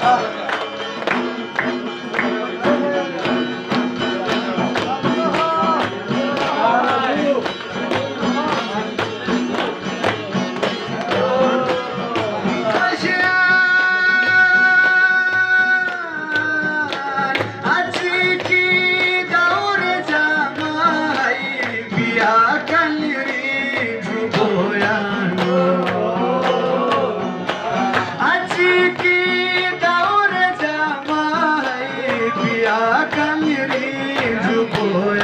啊。Thank you.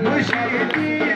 no jeito